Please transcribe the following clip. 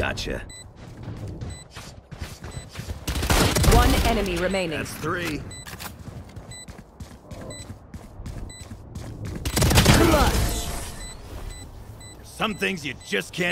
Gotcha. One enemy remaining. That's three. Clutch. Some things you just can't